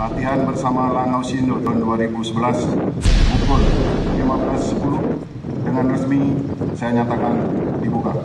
latihan bersama Langau Sindo tahun 2011 pukul 15.10 dengan resmi saya nyatakan dibuka.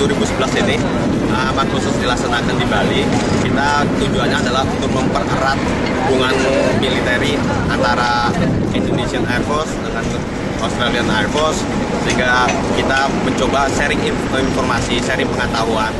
2011 ini amat khusus dilaksanakan di Bali. Kita tujuannya adalah untuk mempererat hubungan militeri antara Indonesian Air Force dengan Australian Air Force sehingga kita mencoba sharing informasi, sharing pengetahuan.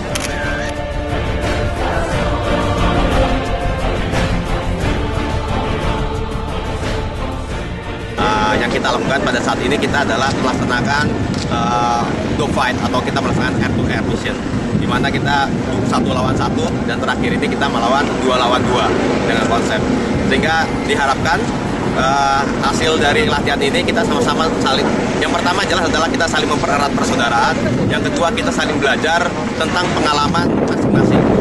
Uh, yang kita lakukan pada saat ini kita adalah melaksanakan uh, fight atau kita melaksanakan air to air mission di mana kita satu lawan satu dan terakhir ini kita melawan dua lawan dua dengan konsep. Sehingga diharapkan uh, hasil dari latihan ini kita sama-sama saling yang pertama jelas adalah kita saling mempererat persaudaraan yang kedua kita saling belajar tentang pengalaman masing-masing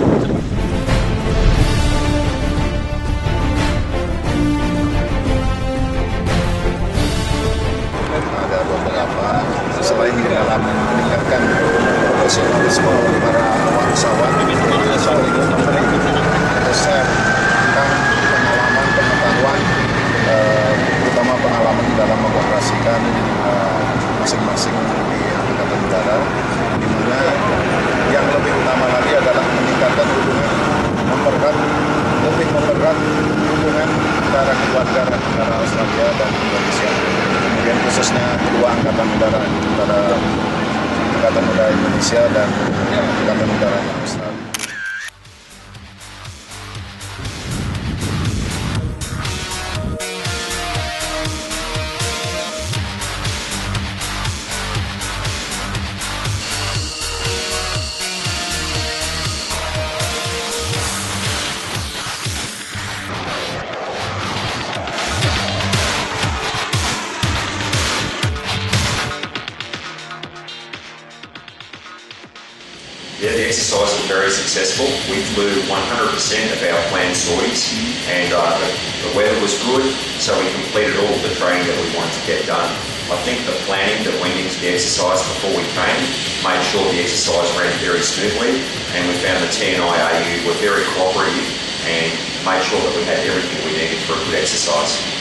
Indonesia dan angkatan udara Australia. The exercise was very successful. We flew 100% of our planned sorties, and uh, the, the weather was good, so we completed all the training that we wanted to get done. I think the planning that went into the exercise before we came made sure the exercise ran very smoothly, and we found the TNIAU were very cooperative and made sure that we had everything we needed for a good exercise.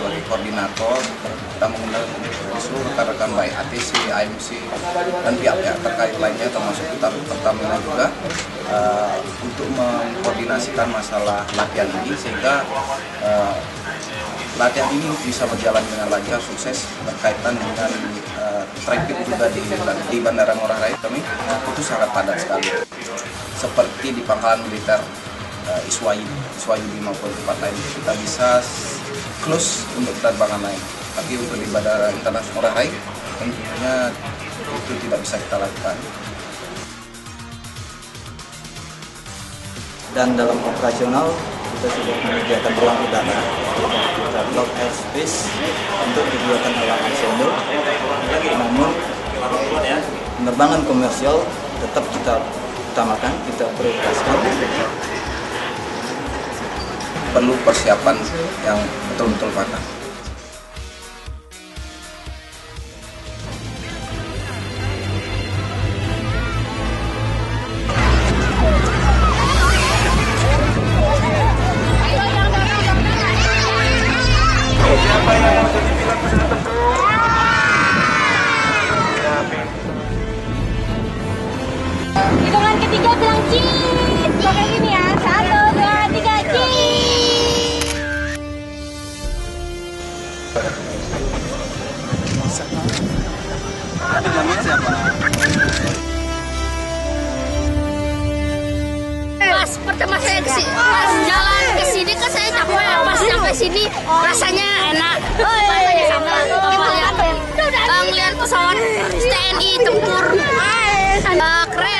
Sebagai koordinator kita mengundang seluruh rekan-rekan baik ATC, AMC dan pihak-pihak terkait lainnya termasuk kita Pertamina juga eh, untuk mengkoordinasikan masalah latihan ini sehingga eh, latihan ini bisa berjalan dengan lancar sukses berkaitan dengan eh, traffic juga di, di Bandara Ngurah Rai. Kami itu sangat padat sekali. Seperti di pangkalan militer uh, Iswayu, Iswayu maupun tempat lain kita bisa close untuk penerbangan lain. Tapi untuk di Bandara Internasional Rai tentunya itu tidak bisa kita lakukan. dan dalam operasional kita sudah menyediakan ruang udara kita block airspace untuk kegiatan alam Sendo namun penerbangan komersial tetap kita utamakan kita prioritaskan perlu persiapan yang betul-betul matang. Hitungan ketiga bilang cheese. Pas pertama saya ke sini, pas jalan ke sini kan saya capek. Pas sampai sini rasanya enak. Rasanya sama. Uh, ngeliat pesawat TNI tempur. Uh, keren.